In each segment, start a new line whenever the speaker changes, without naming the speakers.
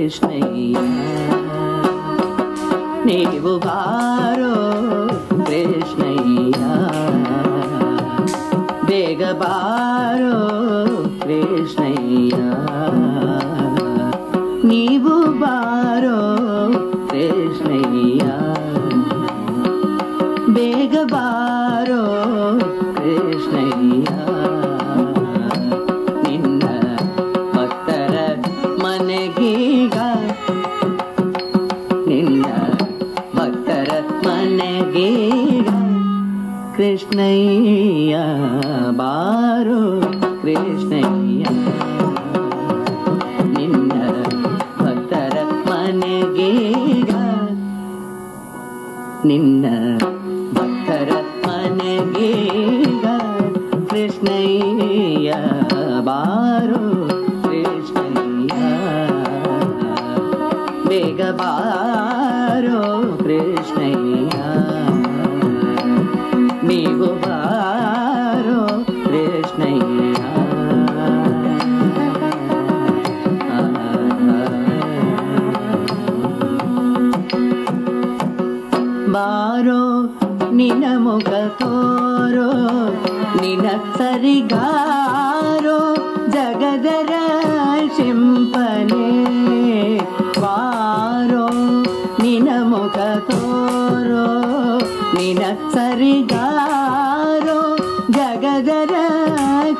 कृष्णया। कृष्णया। वेग पारो कृष्णया। नीव पारो कृष्णया। ಕೃಷ್ಣಯ್ಯ ಬಾರೋ ಕೃಷ್ಣಯ್ಯ. ನಿನ್ನ ಭಕ್ತರ ಮನೆಗೀಗ ನಿನ್ನ ಭಕ್ತರ ಮನೆಗೀಗ ಕೃಷ್ಣಯ್ಯ ಬಾರೋ ಕೃಷ್ಣಯ್ಯ. ಬೇಗ ಬಾರೋ నిన సరిగారో జగదర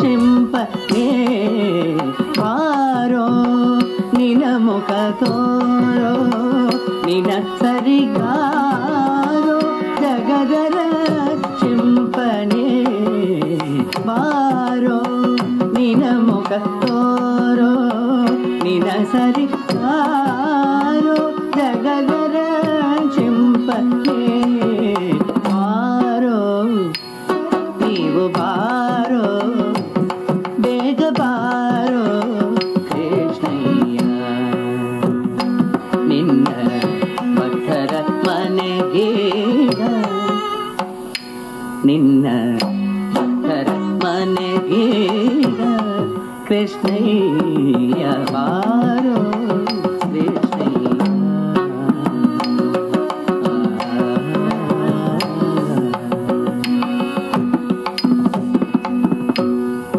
చింపే వారో నిన ముఖతోరో నిన సరిగారో జగదర సరిగారో జగదర చింపనే ನಿನ್ನ ಭಕ್ತರ ಮನೆಗೀಗ ಕೃಷ್ಣಯ್ಯ ಬಾರೋ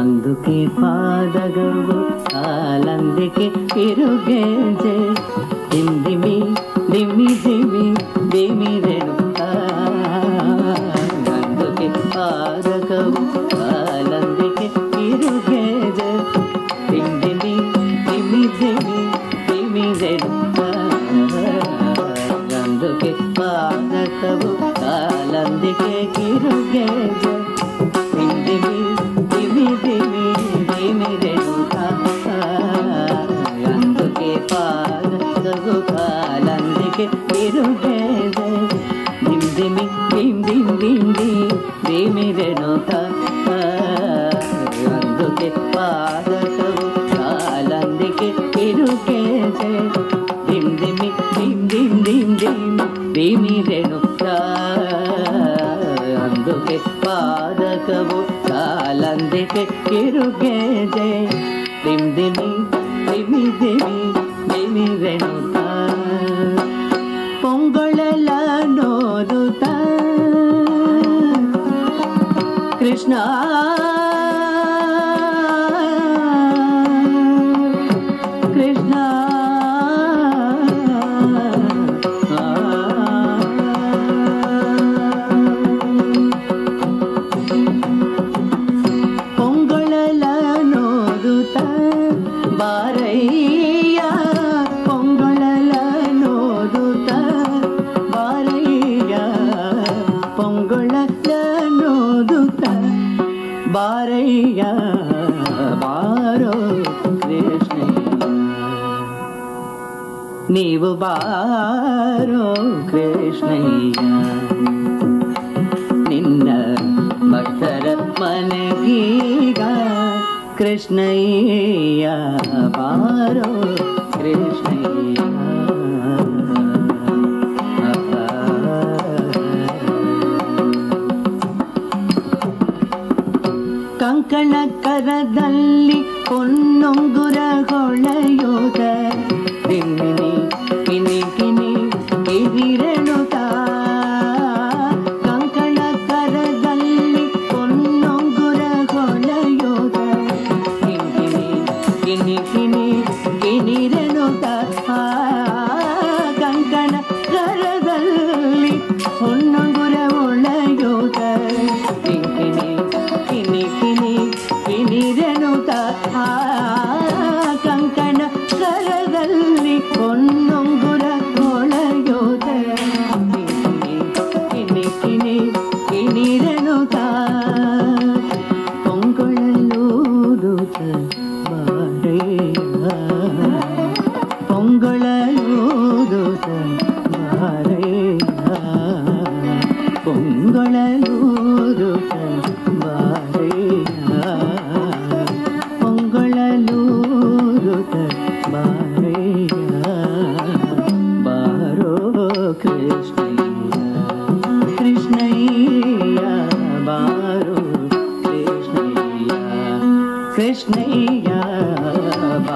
అందుకే పాదగవు కాలందుకే తిరుగేజే దిమ్దిమి దిమి దిమి దిమి రెడుక దిమి దిమి దిమి రెడుక అందుకే పాదకవు కాలందుకే తిరుగేజే దిమి దిమి దిమి దిమి ಡಿಮಿರೆಣುತ್ತ ಅಂದುಗೆ ಪಾದಕವು ಕಾಲಂದಿಗೆ ಕಿರುಗೆದೆ ದಿಮ್ ದಿಮಿ ದಿಮಿ ದಿಮಿ ದಿಮಿರೆಣುತ್ತ ಪೊಂಗೊಳೆಲ್ಲ ನೋಡುತ್ತ ಕೃಷ್ಣ నీవు బారో కృష్ణయ్య. నిన్న భక్తరత్మనగీగా కృష్ణయ్య బారో కృష్ణయ్య. பொன்னும்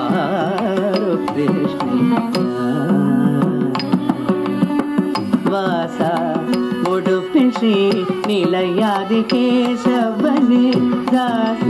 బారు కృష్ణయ్య వాస ఉడుపి శ్రీ నిలయాది కేశవని దాస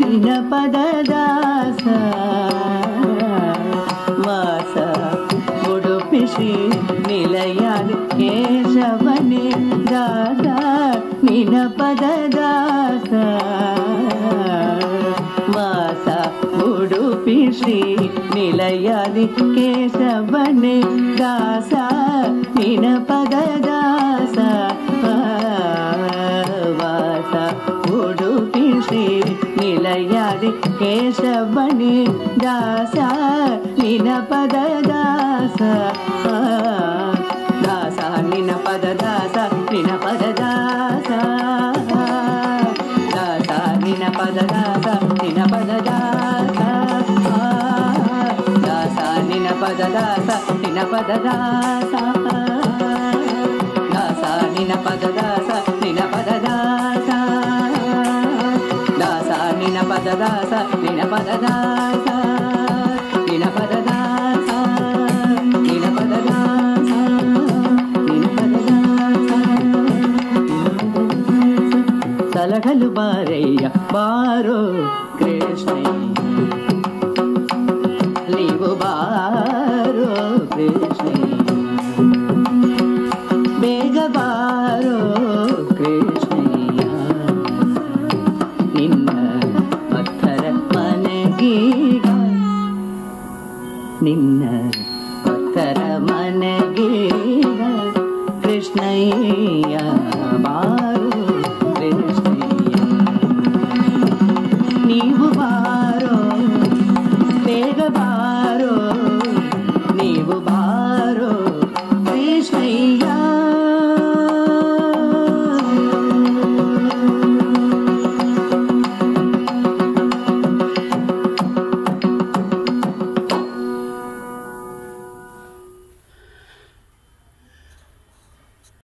నిన పద దాస వాస ఉడుపి శ్రీ నిలయాది కేశవని నిలయది కేశవని దాస నిన పద దాస వాస ఉడుపి శ్రీ నిలయది కేశవని దాస నిన పద దాస దాస నిన పద దాస నిన పద దాస దాస ಪದ ದಾಸ ನಿನ ಪದ ದಾಸ ದಾಸ ನಿನ ಪದ ದಾಸ ನಿನ ಪದ ದಾಸ ದಾಸ ನಿನ ಪದ ದಾಸ ನಿನ ಪದ ದಾಸ ನಿನ ಪದ ದಾಸ ನಿನ ಪದ ದಾಸ ನಿನ ಪದ ದಾಸ ಸಲಹಲು ಬಾರಯ್ಯ, ಬಾರೋ ಕೃಷ್ಣ ಲೀವು ಬಾ कृष्ण वेगवारो कृष्णया निर मनगीया निथर मनगीया कृष्णया